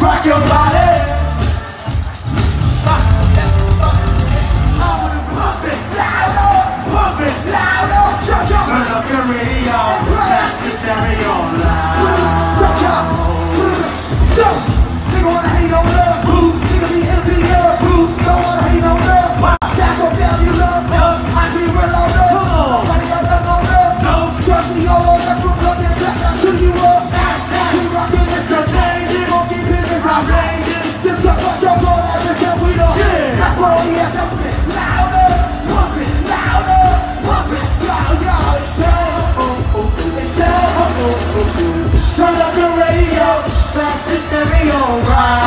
Rock your body. Pump it louder, pump it louder, turn up your radio, blast the stereo. Back to stereo, right?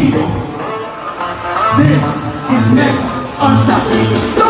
people. This is never unstoppable.